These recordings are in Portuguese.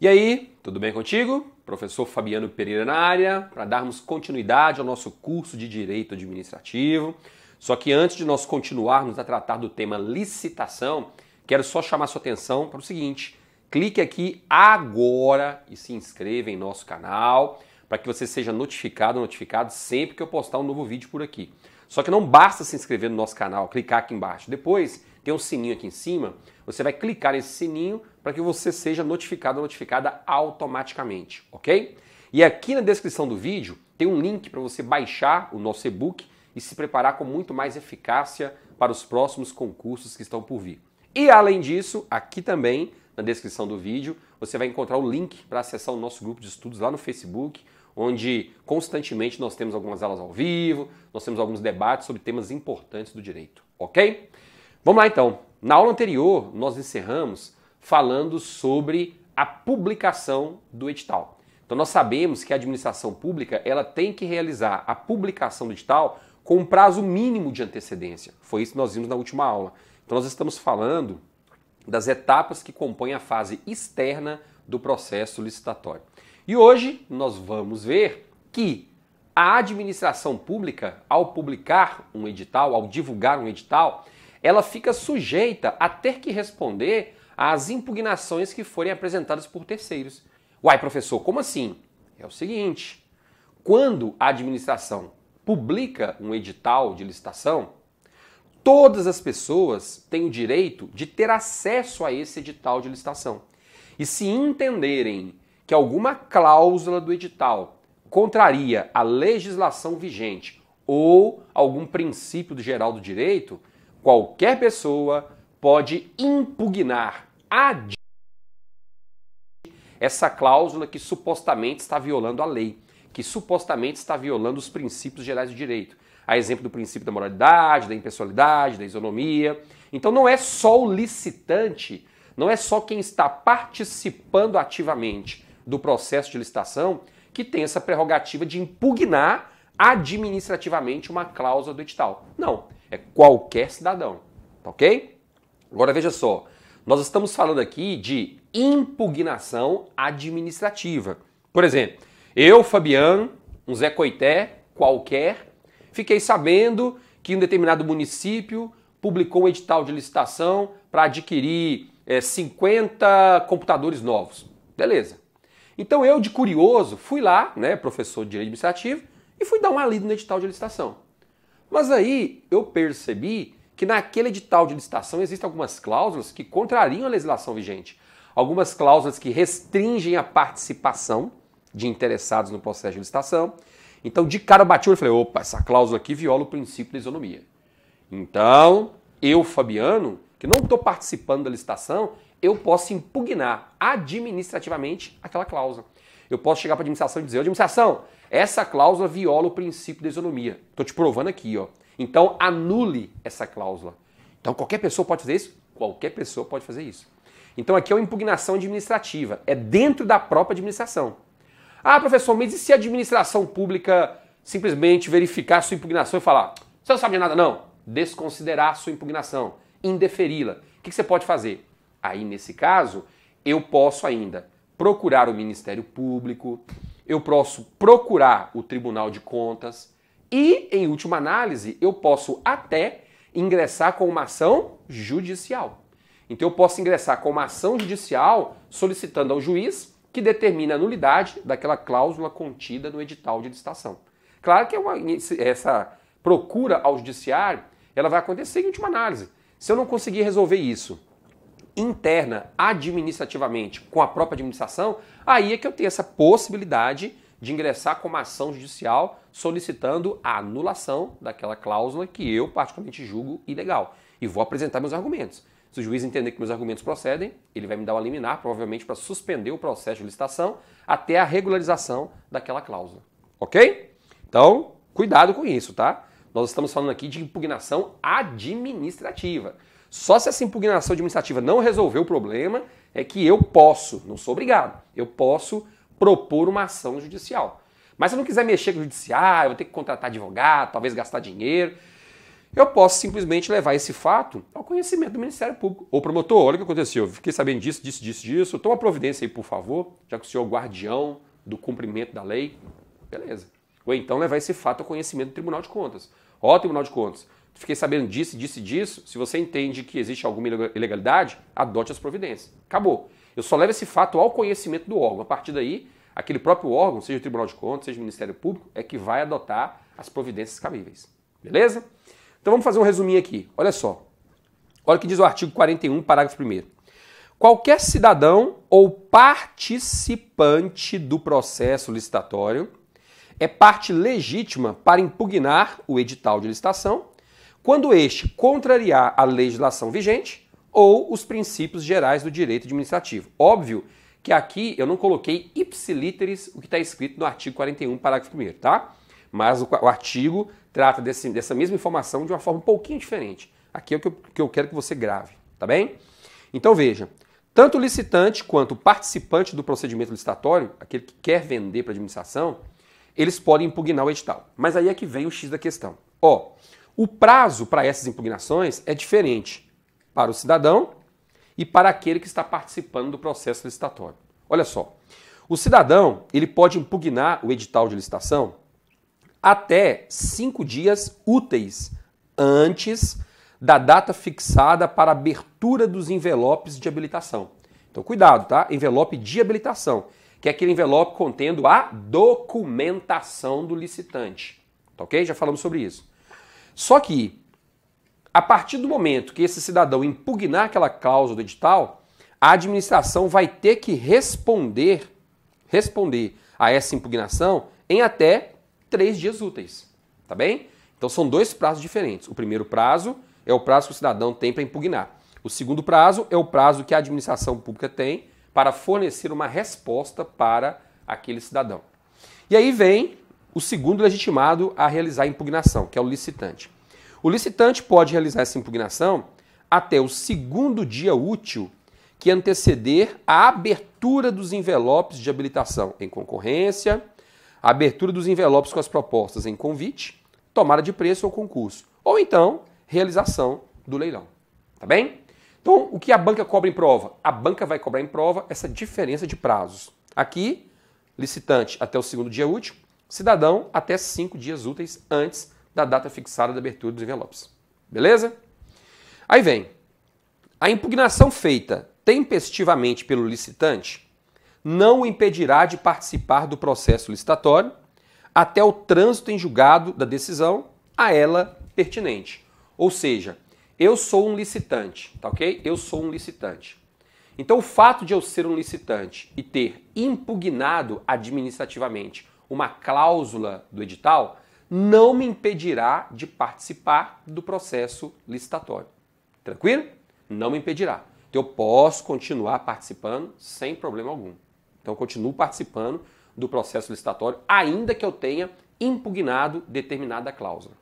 E aí, tudo bem contigo? Professor Fabiano Pereira na área, para darmos continuidade ao nosso curso de Direito Administrativo. Só que antes de nós continuarmos a tratar do tema licitação, quero só chamar sua atenção para o seguinte: clique aqui agora e se inscreva em nosso canal para que você seja notificado, notificado sempre que eu postar um novo vídeo por aqui. Só que não basta se inscrever no nosso canal, clicar aqui embaixo. Depois tem um sininho aqui em cima, você vai clicar nesse sininho para que você seja notificado ou notificada automaticamente, ok? E aqui na descrição do vídeo tem um link para você baixar o nosso e-book e se preparar com muito mais eficácia para os próximos concursos que estão por vir. E além disso, aqui também na descrição do vídeo você vai encontrar o link para acessar o nosso grupo de estudos lá no Facebook, onde constantemente nós temos algumas aulas ao vivo, nós temos alguns debates sobre temas importantes do direito, ok? Vamos lá então. Na aula anterior, nós encerramos falando sobre a publicação do edital. Então nós sabemos que a administração pública ela tem que realizar a publicação do edital com um prazo mínimo de antecedência. Foi isso que nós vimos na última aula. Então nós estamos falando das etapas que compõem a fase externa do processo licitatório. E hoje nós vamos ver que a administração pública, ao publicar um edital, ao divulgar um edital, ela fica sujeita a ter que responder às impugnações que forem apresentadas por terceiros. Uai, professor, como assim? É o seguinte: quando a administração publica um edital de licitação, todas as pessoas têm o direito de ter acesso a esse edital de licitação. E se entenderem que alguma cláusula do edital contraria a legislação vigente ou algum princípio geral do direito, qualquer pessoa pode impugnar a essa cláusula que supostamente está violando a lei, que supostamente está violando os princípios gerais do direito. A exemplo do princípio da moralidade, da impessoalidade, da isonomia. Então não é só o licitante, não é só quem está participando ativamente do processo de licitação que tem essa prerrogativa de impugnar administrativamente uma cláusula do edital. Não, é qualquer cidadão, tá ok? Agora veja só, nós estamos falando aqui de impugnação administrativa. Por exemplo, eu, Fabiano, um Zé Coité qualquer, fiquei sabendo que um determinado município publicou um edital de licitação para adquirir é, 50 computadores novos. Beleza. Então eu, de curioso, fui lá, né, professor de direito administrativo, e fui dar uma lida no edital de licitação. Mas aí eu percebi que naquele edital de licitação existem algumas cláusulas que contrariam a legislação vigente. Algumas cláusulas que restringem a participação de interessados no processo de licitação. Então, de cara bati e falei: opa, essa cláusula aqui viola o princípio da isonomia. Então, eu, Fabiano, que não estou participando da licitação, eu posso impugnar administrativamente aquela cláusula. Eu posso chegar para a administração e dizer: administração, essa cláusula viola o princípio da isonomia. Estou te provando aqui, ó. Então anule essa cláusula. Então qualquer pessoa pode fazer isso? Qualquer pessoa pode fazer isso. Então aqui é uma impugnação administrativa, é dentro da própria administração. Ah, professor, mas e se a administração pública simplesmente verificar a sua impugnação e falar: você não sabe de nada, não? Desconsiderar a sua impugnação, indeferi-la. O que você pode fazer? Aí, nesse caso, eu posso ainda procurar o Ministério Público, eu posso procurar o Tribunal de Contas e, em última análise, eu posso até ingressar com uma ação judicial. Então, eu posso ingressar com uma ação judicial solicitando ao juiz que determine a nulidade daquela cláusula contida no edital de licitação. Claro que é uma, essa procura ao judiciário ela vai acontecer em última análise. Se eu não conseguir resolver isso interna, administrativamente, com a própria administração, aí é que eu tenho essa possibilidade de ingressar com uma ação judicial solicitando a anulação daquela cláusula que eu particularmente julgo ilegal. E vou apresentar meus argumentos. Se o juiz entender que meus argumentos procedem, ele vai me dar uma liminar, provavelmente para suspender o processo de licitação até a regularização daquela cláusula. Ok? Então, cuidado com isso, tá? Nós estamos falando aqui de impugnação administrativa. Só se essa impugnação administrativa não resolver o problema é que eu posso, não sou obrigado, eu posso propor uma ação judicial. Mas se eu não quiser mexer com o judiciário, eu vou ter que contratar advogado, talvez gastar dinheiro. eu posso simplesmente levar esse fato ao conhecimento do Ministério Público. Ou promotor, olha o que aconteceu, fiquei sabendo disso, disso, disso, disso, toma providência aí, por favor, já que o senhor é o guardião do cumprimento da lei. Beleza. Ou então levar esse fato ao conhecimento do Tribunal de Contas. Ó, Tribunal de Contas, fiquei sabendo disso, disso e disso, se você entende que existe alguma ilegalidade, adote as providências. Acabou. Eu só levo esse fato ao conhecimento do órgão. A partir daí, aquele próprio órgão, seja o Tribunal de Contas, seja o Ministério Público, é que vai adotar as providências cabíveis. Beleza? Então vamos fazer um resuminho aqui. Olha só. Olha o que diz o artigo 41, parágrafo 1. Qualquer cidadão ou participante do processo licitatório é parte legítima para impugnar o edital de licitação quando este contrariar a legislação vigente ou os princípios gerais do direito administrativo. Óbvio que aqui eu não coloquei ipsiliteris o que está escrito no artigo 41, parágrafo 1, tá? Mas o, o artigo trata desse, dessa mesma informação de uma forma um pouquinho diferente. Aqui é o que eu, que eu quero que você grave, tá bem? Então veja, tanto o licitante quanto o participante do procedimento licitatório, aquele que quer vender para a administração, eles podem impugnar o edital. Mas aí é que vem o X da questão. Ó, o prazo para essas impugnações é diferente para o cidadão e para aquele que está participando do processo licitatório. Olha só, o cidadão ele pode impugnar o edital de licitação até cinco dias úteis antes da data fixada para abertura dos envelopes de habilitação. Então, cuidado, tá? Envelope de habilitação, que é aquele envelope contendo a documentação do licitante. Tá ok? Já falamos sobre isso. Só que a partir do momento que esse cidadão impugnar aquela cláusula do edital, a administração vai ter que responder, responder a essa impugnação em até três dias úteis. Tá bem? Então são dois prazos diferentes. O primeiro prazo é o prazo que o cidadão tem para impugnar. O segundo prazo é o prazo que a administração pública tem para fornecer uma resposta para aquele cidadão. E aí vem o segundo legitimado a realizar a impugnação, que é o licitante. O licitante pode realizar essa impugnação até o segundo dia útil que anteceder a abertura dos envelopes de habilitação em concorrência, a abertura dos envelopes com as propostas em convite, tomada de preço ou concurso, ou então realização do leilão. Tá bem? Então, o que a banca cobra em prova? A banca vai cobrar em prova essa diferença de prazos. Aqui, licitante até o segundo dia útil, cidadão até cinco dias úteis antes da data fixada da abertura dos envelopes. Beleza? Aí vem. A impugnação feita tempestivamente pelo licitante não o impedirá de participar do processo licitatório até o trânsito em julgado da decisão a ela pertinente. Ou seja, eu sou um licitante, tá ok? Eu sou um licitante. Então, o fato de eu ser um licitante e ter impugnado administrativamente uma cláusula do edital não me impedirá de participar do processo licitatório. Tranquilo? Não me impedirá. Então eu posso continuar participando sem problema algum. Então eu continuo participando do processo licitatório, ainda que eu tenha impugnado determinada cláusula.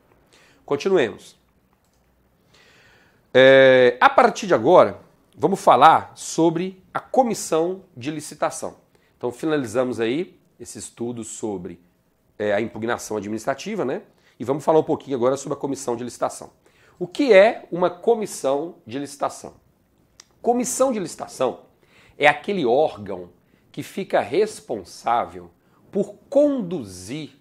Continuemos. É, a partir de agora, vamos falar sobre a comissão de licitação. Então finalizamos aí esse estudo sobre é, a impugnação administrativa, né? E vamos falar um pouquinho agora sobre a comissão de licitação. O que é uma comissão de licitação? Comissão de licitação é aquele órgão que fica responsável por conduzir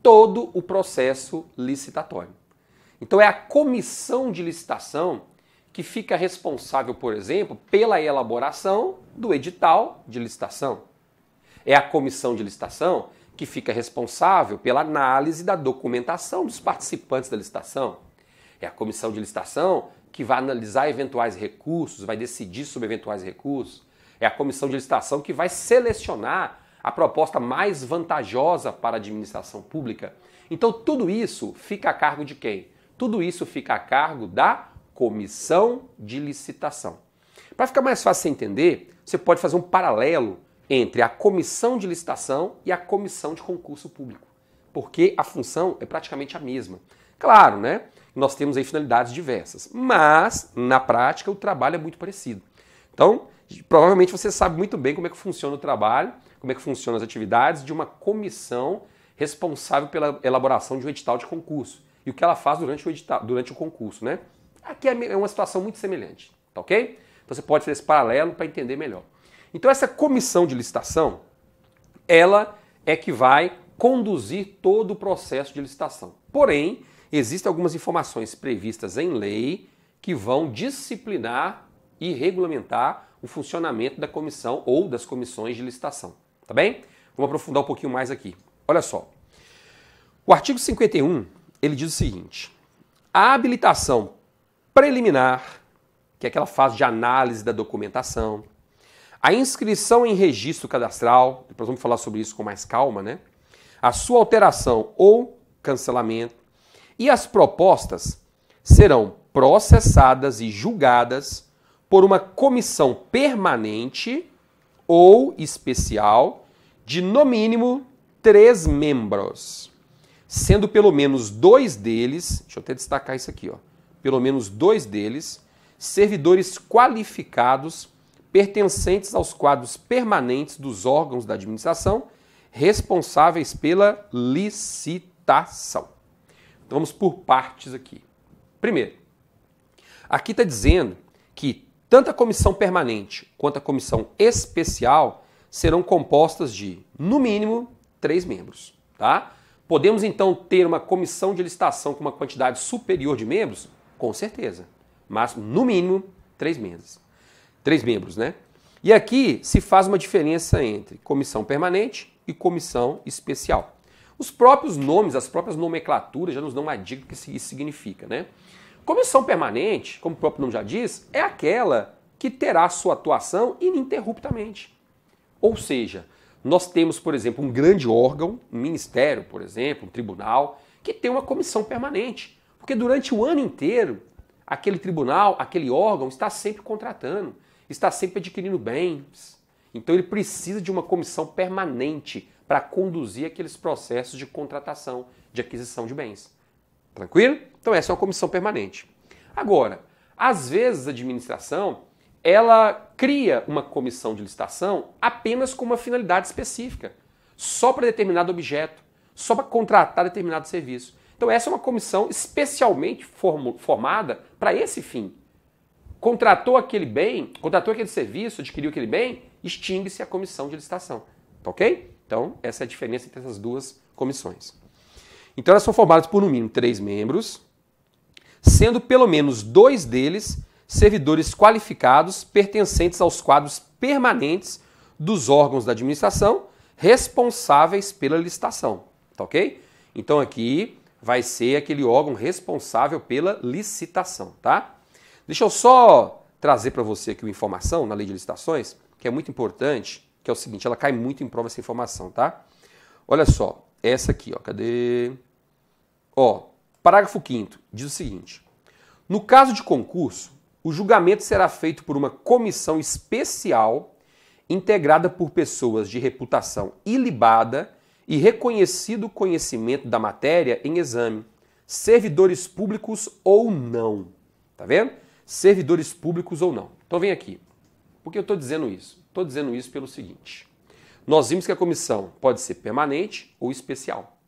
todo o processo licitatório. Então é a comissão de licitação que fica responsável, por exemplo, pela elaboração do edital de licitação. É a comissão de licitação que fica responsável pela análise da documentação dos participantes da licitação. É a comissão de licitação que vai analisar eventuais recursos, vai decidir sobre eventuais recursos. É a comissão de licitação que vai selecionar a proposta mais vantajosa para a administração pública. Então, tudo isso fica a cargo de quem? Tudo isso fica a cargo da comissão de licitação. Para ficar mais fácil de entender, você pode fazer um paralelo entre a comissão de licitação e a comissão de concurso público, porque a função é praticamente a mesma. Claro, né? Nós temos aí finalidades diversas, mas na prática o trabalho é muito parecido. Então, provavelmente você sabe muito bem como é que funciona o trabalho, como é que funcionam as atividades de uma comissão responsável pela elaboração de um edital de concurso, e o que ela faz durante o, edita, durante o concurso, né? Aqui é, é uma situação muito semelhante, tá ok? Então você pode fazer esse paralelo para entender melhor. Então essa comissão de licitação, ela é que vai conduzir todo o processo de licitação. Porém, existem algumas informações previstas em lei que vão disciplinar e regulamentar o funcionamento da comissão ou das comissões de licitação. Tá bem? Vamos aprofundar um pouquinho mais aqui. Olha só. O artigo 51, ele diz o seguinte: a habilitação preliminar, que é aquela fase de análise da documentação, a inscrição em registro cadastral, depois vamos falar sobre isso com mais calma, né? A sua alteração ou cancelamento e as propostas serão processadas e julgadas por uma comissão permanente ou especial de no mínimo três membros, sendo pelo menos dois deles, deixa eu até destacar isso aqui, ó, pelo menos dois deles, servidores qualificados pertencentes aos quadros permanentes dos órgãos da administração responsáveis pela licitação. Então vamos por partes aqui. Primeiro, aqui está dizendo que tanto a comissão permanente quanto a comissão especial serão compostas de, no mínimo, três membros. Tá? Podemos então ter uma comissão de licitação com uma quantidade superior de membros? Com certeza. Mas, no mínimo, três membros. Três membros, né? E aqui se faz uma diferença entre comissão permanente e comissão especial. Os próprios nomes, as próprias nomenclaturas já nos dão uma dica do que isso significa, né? Comissão permanente, como o próprio nome já diz, é aquela que terá sua atuação ininterruptamente. Ou seja, nós temos, por exemplo, um grande órgão, um ministério, por exemplo, um tribunal, que tem uma comissão permanente. Porque durante o ano inteiro, aquele tribunal, aquele órgão está sempre contratando, está sempre adquirindo bens. Então ele precisa de uma comissão permanente para conduzir aqueles processos de contratação, de aquisição de bens. Tranquilo? Então essa é uma comissão permanente. Agora, às vezes a administração ela cria uma comissão de licitação apenas com uma finalidade específica, só para determinado objeto, só para contratar determinado serviço. Então essa é uma comissão especialmente formada para esse fim. Contratou aquele bem, contratou aquele serviço, adquiriu aquele bem, extingue-se a comissão de licitação. Tá ok? Então essa é a diferença entre essas duas comissões. Então elas são formadas por no mínimo três membros, sendo pelo menos dois deles servidores qualificados pertencentes aos quadros permanentes dos órgãos da administração responsáveis pela licitação. Tá ok? Então aqui vai ser aquele órgão responsável pela licitação, tá? Deixa eu só trazer para você aqui uma informação na lei de licitações, que é muito importante, que é o seguinte, ela cai muito em prova essa informação, tá? Olha só, essa aqui, ó, cadê? Ó, parágrafo 5 diz o seguinte: No caso de concurso, o julgamento será feito por uma comissão especial integrada por pessoas de reputação ilibada e reconhecido conhecimento da matéria em exame, servidores públicos ou não. Tá vendo? Servidores públicos ou não. Então vem aqui. Por que eu estou dizendo isso? Estou dizendo isso pelo seguinte: nós vimos que a comissão pode ser permanente ou especial.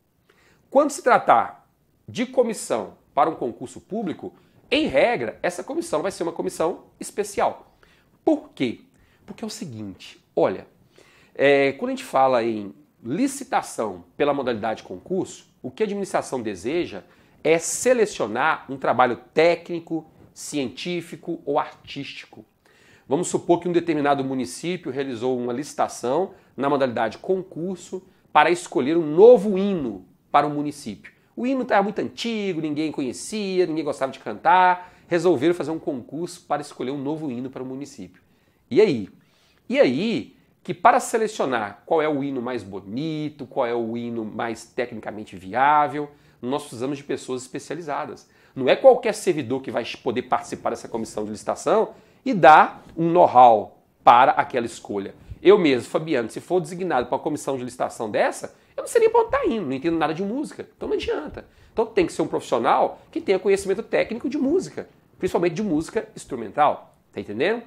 Quando se tratar de comissão para um concurso público, em regra, essa comissão vai ser uma comissão especial. Por quê? Porque é o seguinte: olha, é, quando a gente fala em licitação pela modalidade concurso, o que a administração deseja é selecionar um trabalho técnico, científico ou artístico. Vamos supor que um determinado município realizou uma licitação na modalidade concurso para escolher um novo hino para o município. O hino estava muito antigo, ninguém conhecia, ninguém gostava de cantar. Resolveram fazer um concurso para escolher um novo hino para o município. E aí? E aí que para selecionar qual é o hino mais bonito, qual é o hino mais tecnicamente viável, nós precisamos de pessoas especializadas. Não é qualquer servidor que vai poder participar dessa comissão de licitação e dar um know-how para aquela escolha. Eu mesmo, Fabiano, se for designado para uma comissão de licitação dessa, eu não sei nem para onde está indo, não entendo nada de música. Então não adianta. Então tem que ser um profissional que tenha conhecimento técnico de música, principalmente de música instrumental. Tá entendendo?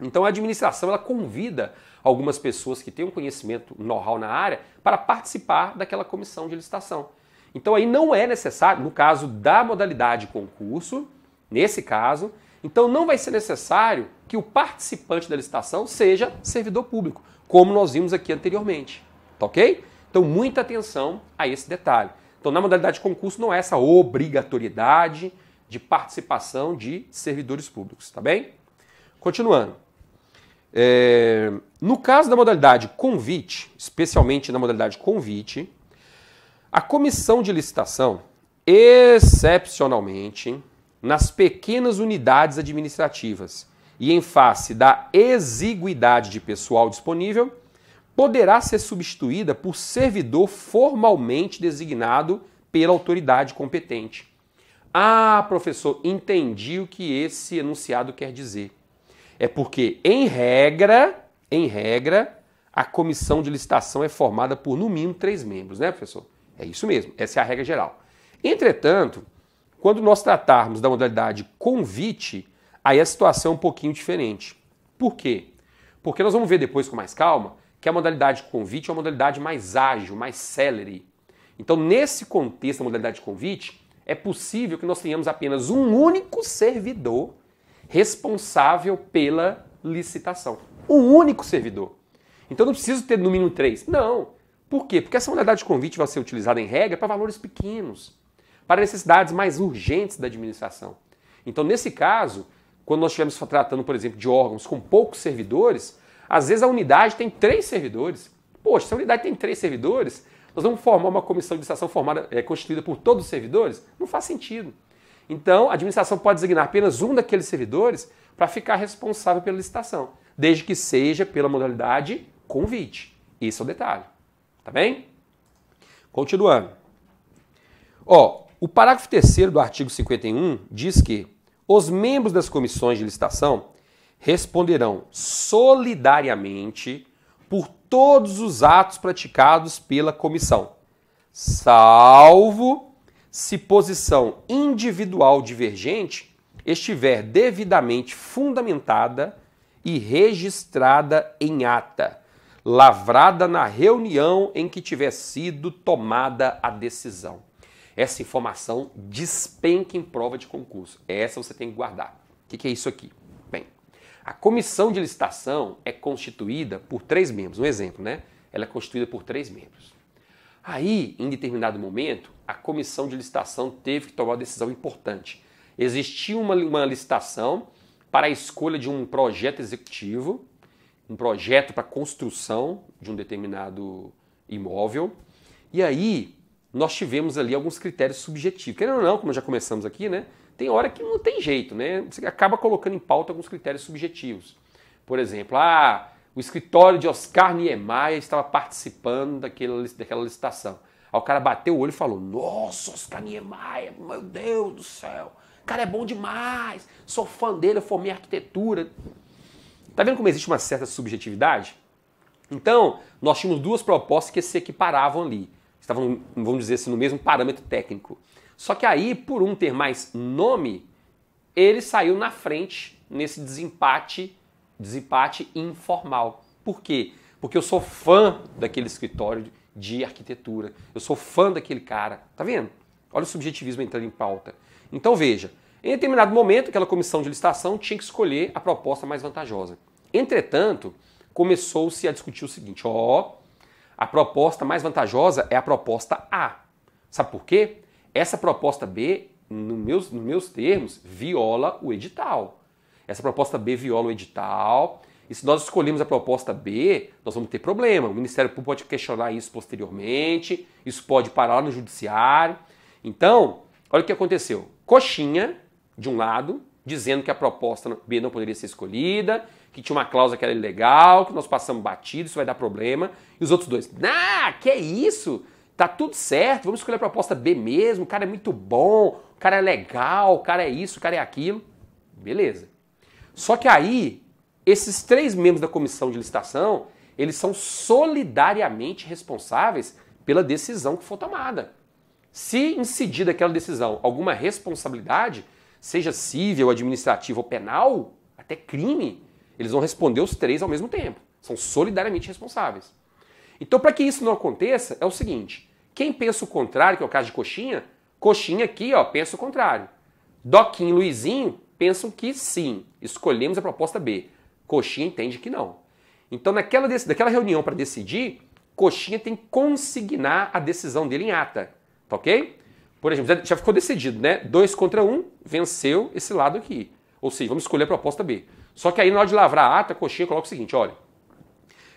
Então a administração ela convida algumas pessoas que têm um conhecimento know-how na área para participar daquela comissão de licitação. Então aí não é necessário, no caso da modalidade concurso, nesse caso, então não vai ser necessário que o participante da licitação seja servidor público, como nós vimos aqui anteriormente. Tá ok? Então muita atenção a esse detalhe. Então na modalidade concurso não é essa obrigatoriedade de participação de servidores públicos, tá bem? Continuando. É, no caso da modalidade convite, especialmente na modalidade convite, a comissão de licitação, excepcionalmente, nas pequenas unidades administrativas e em face da exiguidade de pessoal disponível, poderá ser substituída por servidor formalmente designado pela autoridade competente. Ah, professor, entendi o que esse enunciado quer dizer. É porque, em regra, em regra, a comissão de licitação é formada por no mínimo três membros, né, professor? É isso mesmo, essa é a regra geral. Entretanto, quando nós tratarmos da modalidade convite, aí a situação é um pouquinho diferente. Por quê? Porque nós vamos ver depois com mais calma que a modalidade convite é uma modalidade mais ágil, mais celery. Então, nesse contexto da modalidade convite, é possível que nós tenhamos apenas um único servidor responsável pela licitação. Um único servidor. Então não preciso ter no mínimo três. Não. Por quê? Porque essa modalidade de convite vai ser utilizada em regra para valores pequenos, para necessidades mais urgentes da administração. Então, nesse caso, quando nós estivermos tratando, por exemplo, de órgãos com poucos servidores, às vezes a unidade tem três servidores. Poxa, se a unidade tem três servidores, nós vamos formar uma comissão de licitação formada, é, constituída por todos os servidores? Não faz sentido. Então, a administração pode designar apenas um daqueles servidores para ficar responsável pela licitação, desde que seja pela modalidade convite. Esse é o detalhe. Tá bem? Continuando. Ó, o parágrafo 3 do artigo 51 diz que os membros das comissões de licitação responderão solidariamente por todos os atos praticados pela comissão, salvo se posição individual divergente estiver devidamente fundamentada e registrada em ata, lavrada na reunião em que tiver sido tomada a decisão. Essa informação despenca em prova de concurso. Essa você tem que guardar. O que é isso aqui? Bem, a comissão de licitação é constituída por três membros. Um exemplo, né? Ela é constituída por três membros. Aí, em determinado momento, a comissão de licitação teve que tomar uma decisão importante. Existia uma, uma licitação para a escolha de um projeto executivo, um projeto para construção de um determinado imóvel. E aí, nós tivemos ali alguns critérios subjetivos. Querendo ou não, como já começamos aqui, né? Tem hora que não tem jeito, né? Você acaba colocando em pauta alguns critérios subjetivos. Por exemplo, ah, o escritório de Oscar Niemeyer estava participando daquela, daquela licitação. Aí o cara bateu o olho e falou: Nossa, Oscar Niemeyer, meu Deus do céu, o cara é bom demais, sou fã dele, eu formei arquitetura. Tá vendo como existe uma certa subjetividade? Então, nós tínhamos duas propostas que se equiparavam ali. Estavam, vamos dizer assim, no mesmo parâmetro técnico. Só que aí, por um ter mais nome, ele saiu na frente nesse desempate desempate informal. Por quê? Porque eu sou fã daquele escritório de arquitetura. Eu sou fã daquele cara. Tá vendo? Olha o subjetivismo entrando em pauta. Então veja, em determinado momento, aquela comissão de licitação tinha que escolher a proposta mais vantajosa. Entretanto, começou-se a discutir o seguinte: ó, a proposta mais vantajosa é a proposta A. Sabe por quê? Essa proposta B, no meus, nos meus termos, viola o edital. Essa proposta B viola o edital. E se nós escolhemos a proposta B, nós vamos ter problema. O Ministério Público pode questionar isso posteriormente, isso pode parar no judiciário. Então, olha o que aconteceu. Coxinha, de um lado, dizendo que a proposta B não poderia ser escolhida, que tinha uma cláusula que era ilegal, que nós passamos batido, isso vai dar problema. E os outros dois, ah, que é isso? Tá tudo certo, vamos escolher a proposta B mesmo, o cara é muito bom, o cara é legal, o cara é isso, o cara é aquilo. Beleza. Só que aí, esses três membros da comissão de licitação, eles são solidariamente responsáveis pela decisão que for tomada. Se incidir daquela decisão alguma responsabilidade, seja civil, administrativa ou penal, até crime, eles vão responder os três ao mesmo tempo. São solidariamente responsáveis. Então, para que isso não aconteça, é o seguinte: Quem pensa o contrário, que é o caso de Coxinha, Coxinha aqui, ó, pensa o contrário. Doquinho e Luizinho pensam que sim, escolhemos a proposta B. Coxinha entende que não. Então, naquela, naquela reunião para decidir, Coxinha tem que consignar a decisão dele em ata. Tá ok? Por exemplo, já ficou decidido, né? Dois contra um, venceu esse lado aqui. Ou seja, vamos escolher a proposta B. Só que aí, na hora de lavrar a ata, a Coxinha coloca o seguinte: olha,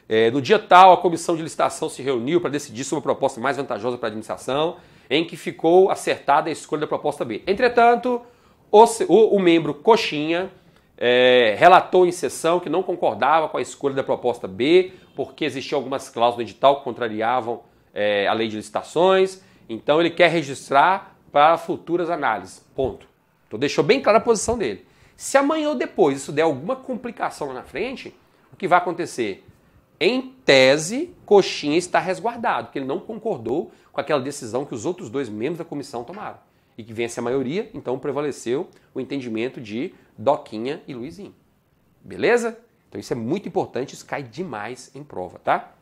é, no dia tal, a comissão de licitação se reuniu para decidir sobre a proposta mais vantajosa para a administração, em que ficou acertada a escolha da proposta B. Entretanto, o, o, o membro Coxinha é, relatou em sessão que não concordava com a escolha da proposta B, porque existiam algumas cláusulas no edital que contrariavam é, a lei de licitações, então ele quer registrar para futuras análises. Ponto. Então deixou bem clara a posição dele. Se amanhã ou depois isso der alguma complicação lá na frente, o que vai acontecer? Em tese, Coxinha está resguardado, porque ele não concordou com aquela decisão que os outros dois membros da comissão tomaram. E que vence a maioria, então prevaleceu o entendimento de Doquinha e Luizinho. Beleza? Então isso é muito importante, isso cai demais em prova, tá?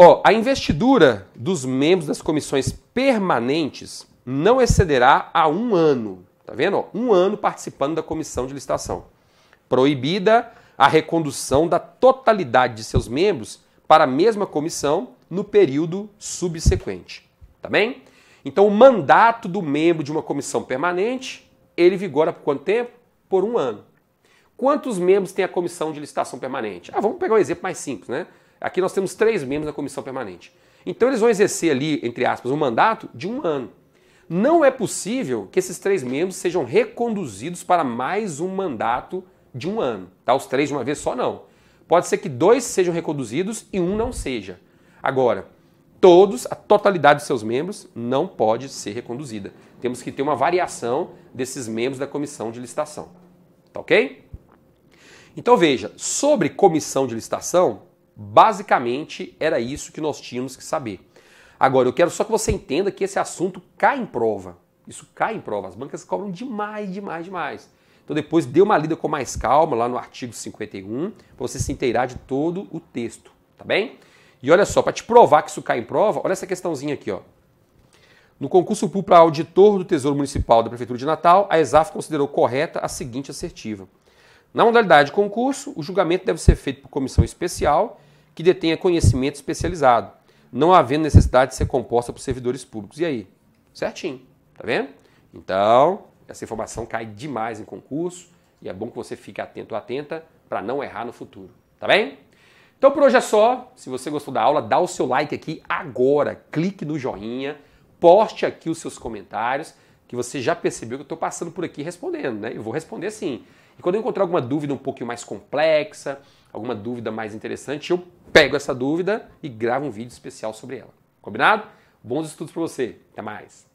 Ó, a investidura dos membros das comissões permanentes não excederá a um ano. Tá vendo? Um ano participando da comissão de licitação. Proibida a recondução da totalidade de seus membros para a mesma comissão no período subsequente. Tá bem? Então, o mandato do membro de uma comissão permanente, ele vigora por quanto tempo? Por um ano. Quantos membros tem a comissão de licitação permanente? Ah, vamos pegar um exemplo mais simples, né? Aqui nós temos três membros da comissão permanente. Então, eles vão exercer ali, entre aspas, um mandato de um ano. Não é possível que esses três membros sejam reconduzidos para mais um mandato de um ano. Tá? Os três de uma vez só não. Pode ser que dois sejam reconduzidos e um não seja. Agora, todos, a totalidade de seus membros não pode ser reconduzida. Temos que ter uma variação desses membros da comissão de licitação. Tá ok? Então veja, sobre comissão de licitação, basicamente era isso que nós tínhamos que saber. Agora, eu quero só que você entenda que esse assunto cai em prova. Isso cai em prova. As bancas cobram demais, demais, demais. Então depois dê uma lida com mais calma lá no artigo 51, para você se inteirar de todo o texto, tá bem? E olha só, para te provar que isso cai em prova, olha essa questãozinha aqui, ó. No concurso público para auditor do Tesouro Municipal da Prefeitura de Natal, a ESAF considerou correta a seguinte assertiva. Na modalidade de concurso, o julgamento deve ser feito por comissão especial que detenha conhecimento especializado, não havendo necessidade de ser composta por servidores públicos. E aí? Certinho, tá vendo? Então, essa informação cai demais em concurso e é bom que você fique atento ou atenta para não errar no futuro, tá bem? Então por hoje é só. Se você gostou da aula, dá o seu like aqui agora, clique no joinha, poste aqui os seus comentários, que você já percebeu que eu estou passando por aqui respondendo, né? Eu vou responder sim. E quando eu encontrar alguma dúvida um pouquinho mais complexa, alguma dúvida mais interessante, eu pego essa dúvida e gravo um vídeo especial sobre ela. Combinado? Bons estudos para você. Até mais.